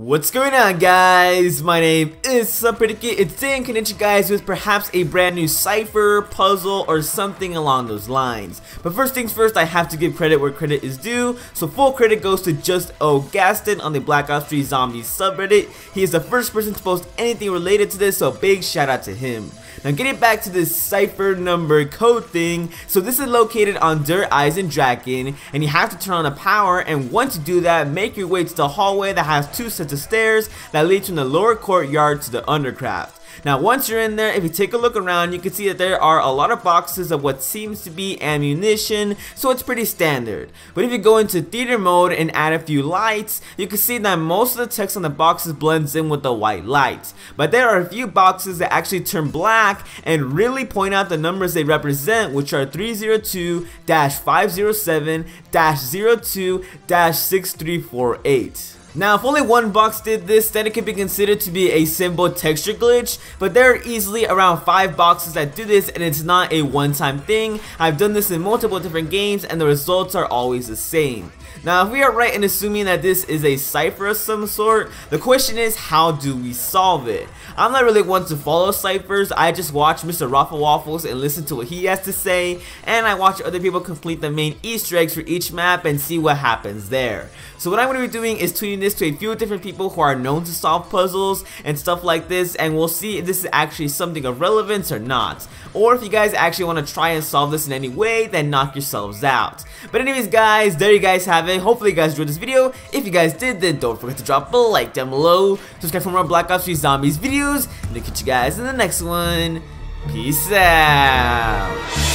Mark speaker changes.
Speaker 1: What's going on guys? My name is SubPredicate. It's Dan you guys with perhaps a brand new cipher, puzzle, or something along those lines. But first things first, I have to give credit where credit is due. So full credit goes to Just O Gaston on the Black Ops 3 Zombies subreddit. He is the first person to post anything related to this, so big shout out to him. Now getting back to this cipher number code thing, so this is located on Der Eisendrache, and you have to turn on the power, and once you do that, make your way to the hallway that has two sets of stairs that lead from the lower courtyard to the undercroft. Now once you're in there, if you take a look around, you can see that there are a lot of boxes of what seems to be ammunition, so it's pretty standard. But if you go into theater mode and add a few lights, you can see that most of the text on the boxes blends in with the white lights. But there are a few boxes that actually turn black and really point out the numbers they represent, which are 302-507-02-6348. Now, if only one box did this, then it could be considered to be a simple texture glitch, but there are easily around 5 boxes that do this and it's not a one-time thing. I've done this in multiple different games and the results are always the same. Now, if we are right in assuming that this is a cipher of some sort, the question is how do we solve it? I'm not really one to follow ciphers, I just watch MrRoflWaffles and listen to what he has to say, and I watch other people complete the main easter eggs for each map and see what happens there. So what I'm going to be doing is tweeting this to a few different people who are known to solve puzzles and stuff like this, and we'll see if this is actually something of relevance or not. Or if you guys actually want to try and solve this in any way, then knock yourselves out. But anyways guys, there you guys have it. Hopefully you guys enjoyed this video. If you guys did, then don't forget to drop a like down below. Subscribe for more Black Ops 3 Zombies videos. And I'll catch you guys in the next one. Peace out.